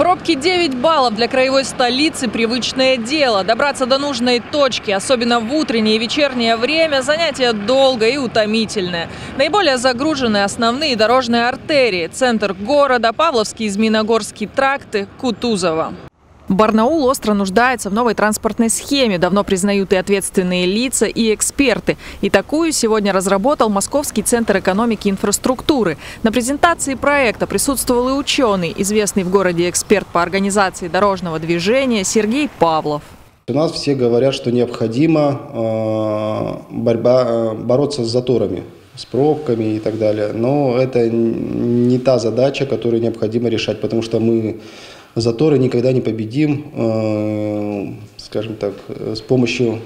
Пробки 9 баллов для краевой столицы – привычное дело. Добраться до нужной точки, особенно в утреннее и вечернее время, занятие долгое и утомительное. Наиболее загружены основные дорожные артерии – центр города, Павловский и Змеиногорский тракты, Кутузова. Барнаул остро нуждается в новой транспортной схеме, давно признают и ответственные лица, и эксперты. И такую сегодня разработал Московский центр экономики и инфраструктуры. На презентации проекта присутствовал и ученый, известный в городе эксперт по организации дорожного движения Сергей Павлов. У нас все говорят, что необходимо э, борьба, э, бороться с заторами, с пробками и так далее. Но это не та задача, которую необходимо решать, потому что мы заторы никогда не победим, э, скажем так, с помощью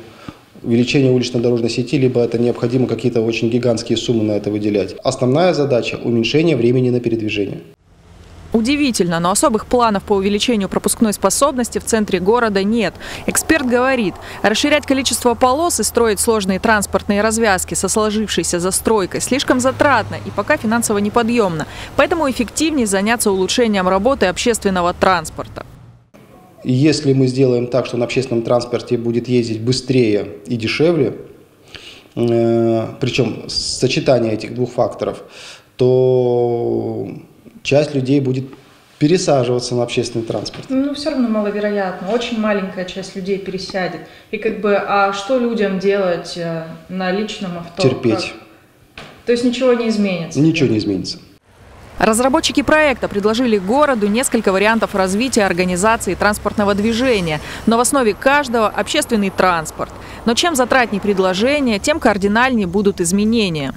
увеличения улично-дорожной сети, либо это необходимо какие-то очень гигантские суммы на это выделять. Основная задача – уменьшение времени на передвижение. Удивительно, но особых планов по увеличению пропускной способности в центре города нет. Эксперт говорит, расширять количество полос и строить сложные транспортные развязки со сложившейся застройкой слишком затратно и пока финансово неподъемно. Поэтому эффективнее заняться улучшением работы общественного транспорта. Если мы сделаем так, что на общественном транспорте будет ездить быстрее и дешевле, э, причем сочетание этих двух факторов, то часть людей будет пересаживаться на общественный транспорт. Ну, все равно маловероятно. Очень маленькая часть людей пересядет. И как бы, а что людям делать э, на личном авто? Терпеть. Как? То есть ничего не изменится? Ничего не изменится. Разработчики проекта предложили городу несколько вариантов развития организации транспортного движения, но в основе каждого общественный транспорт. Но чем затратнее предложение, тем кардинальнее будут изменения.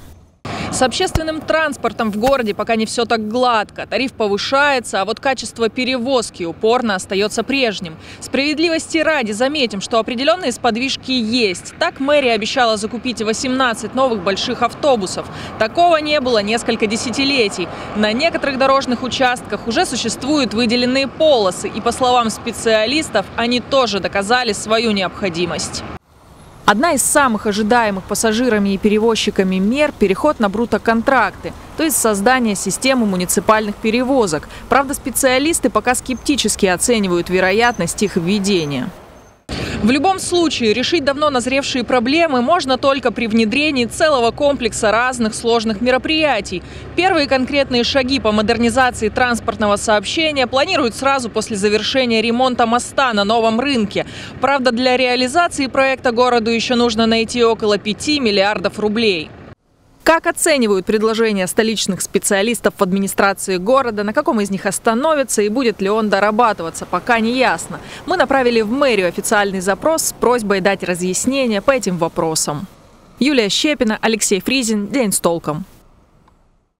С общественным транспортом в городе пока не все так гладко. Тариф повышается, а вот качество перевозки упорно остается прежним. Справедливости ради заметим, что определенные сподвижки есть. Так мэрия обещала закупить 18 новых больших автобусов. Такого не было несколько десятилетий. На некоторых дорожных участках уже существуют выделенные полосы, и по словам специалистов, они тоже доказали свою необходимость. Одна из самых ожидаемых пассажирами и перевозчиками мер – переход на брутоконтракты, то есть создание системы муниципальных перевозок. Правда, специалисты пока скептически оценивают вероятность их введения. В любом случае, решить давно назревшие проблемы можно только при внедрении целого комплекса разных сложных мероприятий. Первые конкретные шаги по модернизации транспортного сообщения планируют сразу после завершения ремонта моста на новом рынке. Правда, для реализации проекта городу еще нужно найти около 5 миллиардов рублей. Как оценивают предложения столичных специалистов в администрации города, на каком из них остановится и будет ли он дорабатываться, пока не ясно. Мы направили в мэрию официальный запрос с просьбой дать разъяснения по этим вопросам. Юлия Щепина, Алексей Фризин. День с толком.